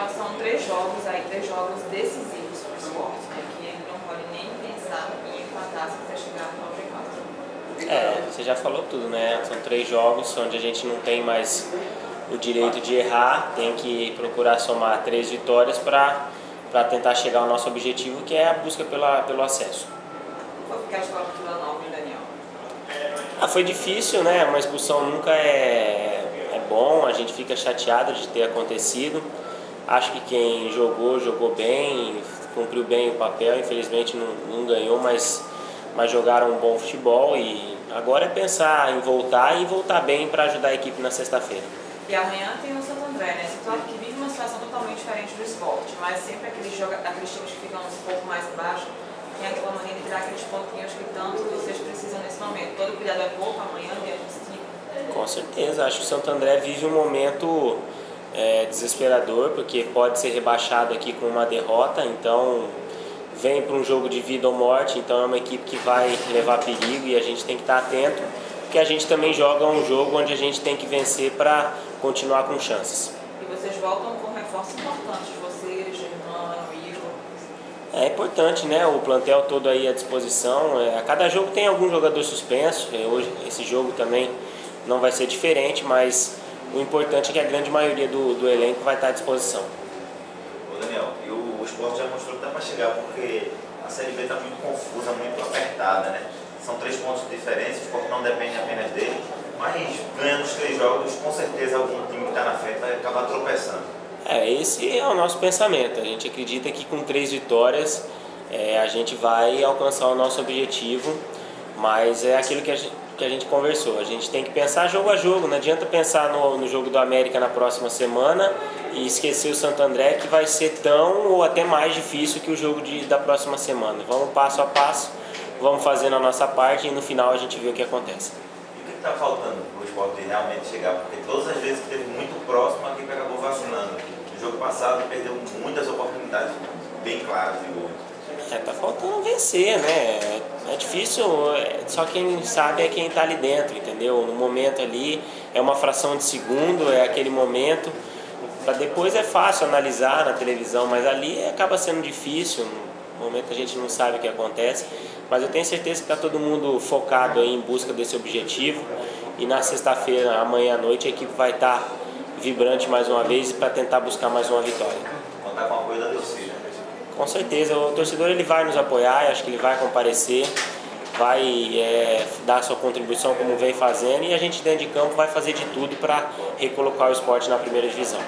Daniel, são três jogos aí, três jogos decisivos para o esporte, né? Que ele não pode nem pensar em empatar se quiser chegar no G4. É, você já falou tudo, né? São três jogos onde a gente não tem mais o direito de errar, tem que procurar somar três vitórias para tentar chegar ao nosso objetivo, que é a busca pela, pelo acesso. Do Nova, Daniel. Ah, foi difícil, né? Uma expulsão nunca é, é bom, a gente fica chateado de ter acontecido. Acho que quem jogou, jogou bem, cumpriu bem o papel, infelizmente não, não ganhou, mas, mas jogaram um bom futebol e agora é pensar em voltar e voltar bem para ajudar a equipe na sexta-feira. E amanhã tem o Santo André, né? Claro que vive uma situação totalmente diferente do esporte, mas sempre aqueles, joga, aqueles times que ficam um pouco mais embaixo, tem aquela maneira de tirar aqueles pontinhos que tanto vocês precisam nesse momento. Todo cuidado é pouco amanhã, dia 25. Com certeza, acho que o Santo André vive um momento é, desesperador, porque pode ser rebaixado aqui com uma derrota, então vem para um jogo de vida ou morte, então é uma equipe que vai levar perigo e a gente tem que estar atento, porque a gente também joga um jogo onde a gente tem que vencer para continuar com chances. E vocês voltam com reforços importantes, você, Germano, Igor. É importante, né? O plantel todo aí à disposição. É, a cada jogo tem algum jogador suspenso. É, hoje esse jogo também não vai ser diferente, mas o importante é que a grande maioria do, do elenco vai estar à disposição. Ô Daniel, e o, o esporte já mostrou que dá para chegar, porque a Série B está muito confusa, muito apertada, né? São três pontos de diferença, o esporte não depende apenas dele, mas ganhando os três jogos, com certeza algum time que está na frente vai acabar tropeçando. É, esse é o nosso pensamento. A gente acredita que com três vitórias é, a gente vai alcançar o nosso objetivo, mas é aquilo que a gente, que a gente conversou. A gente tem que pensar jogo a jogo, não adianta pensar no, no jogo do América na próxima semana e esquecer o Santo André, que vai ser tão ou até mais difícil que o jogo de, da próxima semana. Vamos passo a passo, vamos fazendo a nossa parte e no final a gente vê o que acontece. E o que está faltando para o esporte realmente chegar? Porque todas as vezes que teve muito próximo, a equipe acabou vacilando. No jogo passado perdeu muitas oportunidades bem claras de gol. É, tá faltando vencer, né? É difícil, só quem sabe é quem está ali dentro, entendeu? No momento ali é uma fração de segundo, é aquele momento. Para depois é fácil analisar na televisão, mas ali acaba sendo difícil. No momento a gente não sabe o que acontece, mas eu tenho certeza que está todo mundo focado aí em busca desse objetivo. E na sexta-feira, amanhã à noite, a equipe vai estar tá vibrante mais uma vez para tentar buscar mais uma vitória. Contar com o apoio da torcida. Com certeza, o torcedor ele vai nos apoiar, acho que ele vai comparecer, vai é, dar sua contribuição como vem fazendo e a gente dentro de campo vai fazer de tudo para recolocar o esporte na primeira divisão.